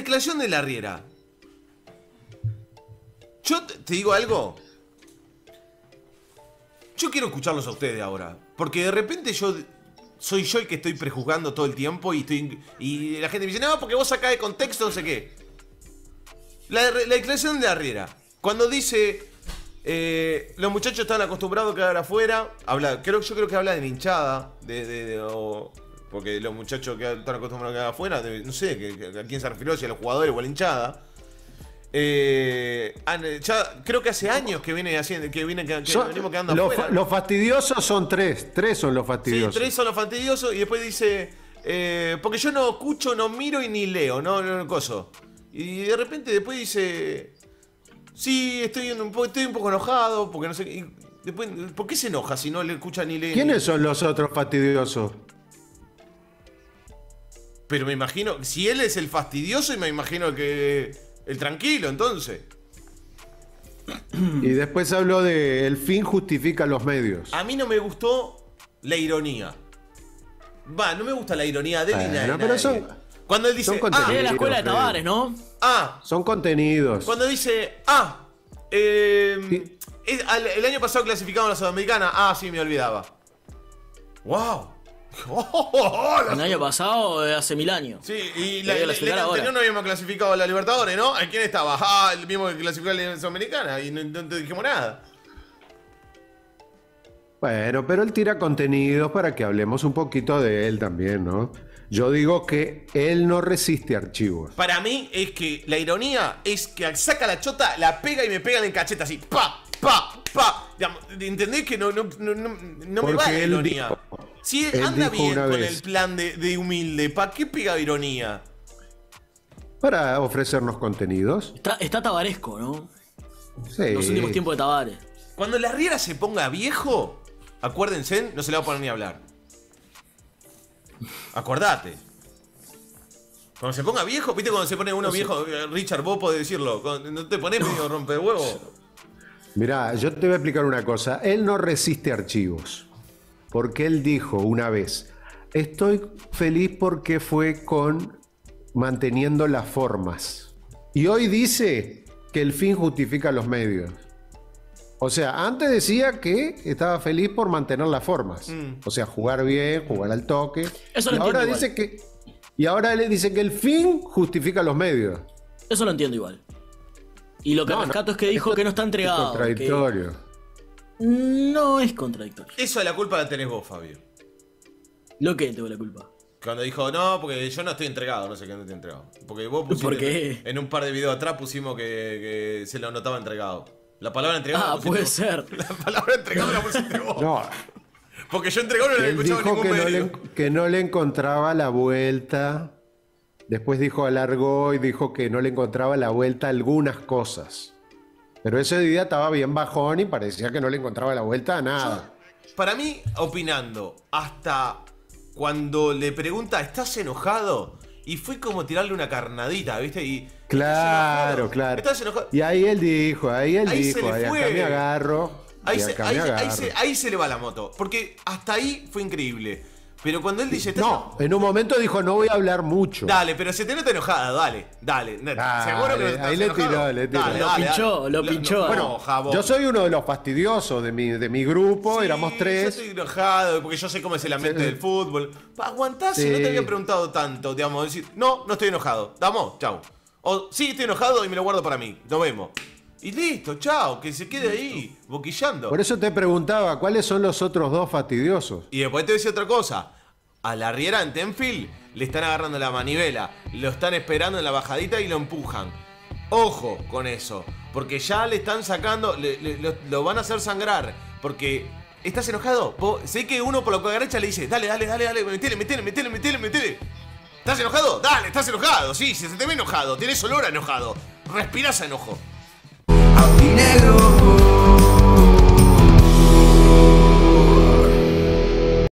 declaración de la Riera. Yo te digo algo. Yo quiero escucharlos a ustedes ahora. Porque de repente yo. Soy yo el que estoy prejuzgando todo el tiempo y estoy. Y la gente me dice, no, porque vos sacás de contexto, no sé qué. La, la declaración de Arriera. Cuando dice. eh, los muchachos están acostumbrados a quedar afuera. Habla, creo, yo creo que habla de hinchada. De, porque los muchachos que están acostumbrados a quedar afuera. no sé que- que- a quién se refirió, si a los jugadores o a la hinchada. Eh, han- ya creo que hace años que viene haciendo, que viene que, que Son- venimos quedando los, afuera. los fastidiosos son tres. Tres son los Sí, fastidiosos. tres son los fastidiosos y después dice, eh, porque yo no escucho, no miro y ni leo, no, no, no coso. Y de repente después dice, sí, estoy un, poco, estoy un poco enojado, porque no sé, qué". y después, ¿por qué se enoja si no le escucha ni lee? ¿Quiénes ni- son los otros fastidiosos? Pero me imagino, si él es el fastidioso, y me imagino que el tranquilo, entonces. Y después habló de el fin justifica los medios. A mí no me gustó la ironía. Va, no me gusta la ironía de él Bueno, nada de pero son- Cuando él dice, son ah, contenidos. Es la escuela de. Tavares, ¿no? ah, Son contenidos. Cuando dice, ah, eh, Sí. es- al- el año pasado clasificamos a la Sudamericana. Ah, sí, me olvidaba. ¡Wow! El año pasado, eh, hace mil años. Sí, y la, la- la anterior no habíamos clasificado a la Libertadores, ¿no? ¿A quién estaba? Ah, el mismo que clasificó a la Sudamericana y no, no te dijimos nada. Bueno, pero él tira contenidos para que hablemos un poquito de él también, ¿no? Yo digo que él no resiste archivos. Para mí es que la ironía es que saca la chota, la pega y me pega en el cachete así. ¡Pa! ¡Pa! ¡Pa! Digamos, ¿Entendés que no, no, no, no- no me va Porque la ironía? dijo- si él anda dijo bien una con vez- el plan de, de humilde, ¿para qué pega ironía? Para ofrecernos contenidos. Está, está tavaresco, ¿no? Sí. Los últimos tiempos de Tavares. Cuando la riera se ponga viejo, acuérdense, no se le va a poner ni a hablar. Acordate. Cuando se ponga viejo, ¿viste cuando se pone uno viejo? eh, Richard, vos podés decirlo. ¿No te pones medio rompe huevo? Mirá, yo te voy a explicar una cosa. Él no resiste archivos. Porque él dijo una vez, estoy feliz porque fue con manteniendo las formas. Y hoy dice que el fin justifica los medios. O sea, antes decía que estaba feliz por mantener las formas. O sea, jugar bien, jugar al toque. Eso lo y ahora entiendo dice que y ahora él dice que el fin justifica los medios. Eso lo entiendo igual. Y lo que No, no, rescato es que dijo esto que no está Es entregado. contradictorio. que- No es contradictorio. Eso de la culpa la tenés vos, Fabio. Lo que tengo la culpa. Cuando dijo, no, porque yo no estoy entregado, no sé qué no estoy entregado. Porque vos pusiste. ¿Por qué? En un par de videos atrás pusimos que, que se lo notaba entregado. La palabra entregado. la Ah, puede vos. ser. La palabra entregado la pusiste vos. No, Porque yo entregado no le he escuchado dijo ningún que no, le, que no le encontraba la vuelta. Después dijo alargó y dijo que no le encontraba la vuelta a algunas cosas. Pero ese día estaba bien bajón y parecía que no le encontraba la vuelta a nada. Para mí, opinando, hasta cuando le pregunta, ¿estás enojado? Y fue como tirarle una carnadita, ¿viste? Y, ¿estás Claro, claro. ¿Estás enojado? Y ahí él dijo, ahí él Ahí se dijo, le ahí acá fue. me agarro. Ahí se, ahí, se- ahí se- ahí se le va la moto. Porque hasta ahí fue increíble. Pero cuando él dice, "¿Estás No, en un momento dijo, no voy a hablar mucho. Dale, pero se te nota enojada, dale, dale. Dale, Seguro que no ahí le enojado. tiró, le tiró. Dale, Lo dale, pinchó, dale. lo pinchó. No, Bueno, no, jabón. Yo soy uno de los fastidiosos de mi, de mi grupo, Sí, éramos Yo tres. estoy enojado porque yo sé cómo es el ambiente Sí. del fútbol. Aguantá si Sí. no te había preguntado tanto, digamos. Decir, no, no estoy enojado. Damos, chau. O sí, estoy enojado y me lo guardo para mí. Nos vemos. Y listo, chao, que se quede ahí, boquillando. Por eso te preguntaba, ¿cuáles son los otros dos fastidiosos? Y después te decía otra cosa. A la Riera en Tenfield le están agarrando la manivela, lo están esperando en la bajadita y lo empujan. Ojo con eso, porque ya le están sacando, le- le- lo, lo van a hacer sangrar, porque estás enojado. Vos- sé que uno por la derecha le dice, dale, dale, dale, dale, metele, metele, metele, metele, metele. ¿Estás enojado? Dale, estás enojado, sí, se te ve enojado, tienes olor a enojado, respirás a enojo. Aurinegro